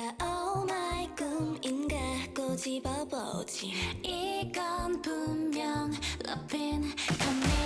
다 Oh my 꿈인가? 꼬집어보지. 이건 분명 Love in c o m